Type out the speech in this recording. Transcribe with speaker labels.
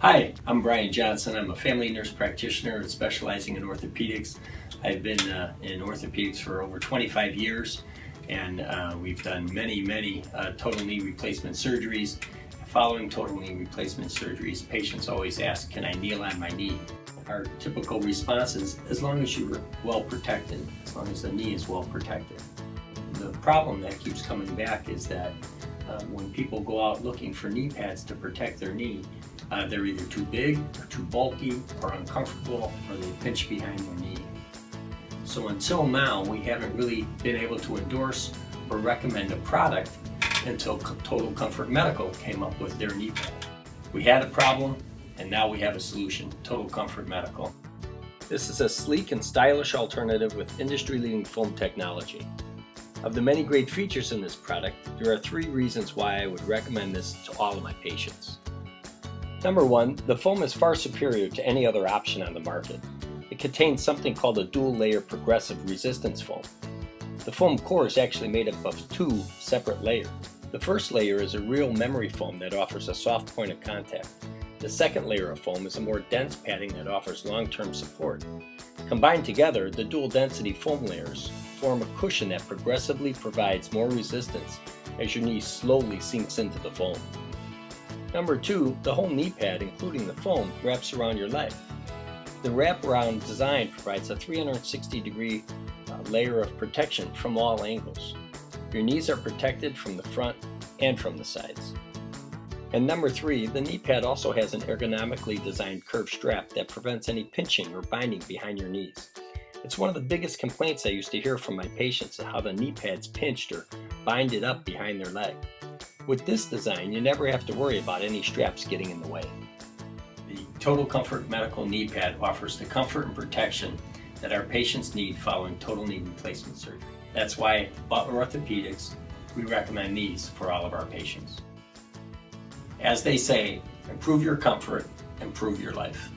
Speaker 1: Hi, I'm Brian Johnson. I'm a family nurse practitioner specializing in orthopedics. I've been uh, in orthopedics for over 25 years and uh, we've done many, many uh, total knee replacement surgeries. Following total knee replacement surgeries, patients always ask, can I kneel on my knee? Our typical response is, as long as you're well protected, as long as the knee is well protected. The problem that keeps coming back is that uh, when people go out looking for knee pads to protect their knee, uh, they're either too big, or too bulky, or uncomfortable, or they pinch behind their knee. So until now, we haven't really been able to endorse or recommend a product until Total Comfort Medical came up with their knee pad. We had a problem, and now we have a solution, Total Comfort Medical. This is a sleek and stylish alternative with industry-leading foam technology. Of the many great features in this product, there are three reasons why I would recommend this to all of my patients. Number one, the foam is far superior to any other option on the market. It contains something called a dual layer progressive resistance foam. The foam core is actually made up of two separate layers. The first layer is a real memory foam that offers a soft point of contact. The second layer of foam is a more dense padding that offers long-term support. Combined together, the dual density foam layers form a cushion that progressively provides more resistance as your knee slowly sinks into the foam. Number two, the whole knee pad, including the foam, wraps around your leg. The wraparound design provides a 360 degree uh, layer of protection from all angles. Your knees are protected from the front and from the sides. And number three, the knee pad also has an ergonomically designed curved strap that prevents any pinching or binding behind your knees. It's one of the biggest complaints I used to hear from my patients of how the knee pads pinched or binded up behind their leg. With this design, you never have to worry about any straps getting in the way. The Total Comfort Medical Knee Pad offers the comfort and protection that our patients need following total knee replacement surgery. That's why Butler Orthopedics, we recommend these for all of our patients. As they say, improve your comfort, improve your life.